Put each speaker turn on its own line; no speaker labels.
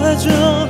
와줘.